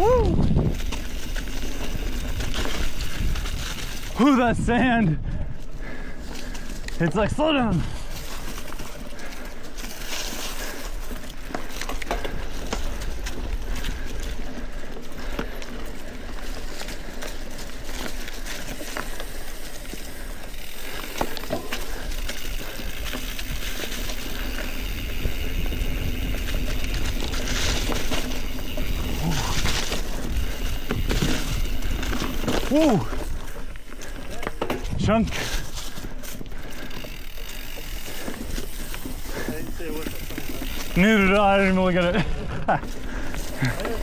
Woo! Ooh, that sand. It's like, slow down. Woo! Chunk. Neither did I. I didn't really get it.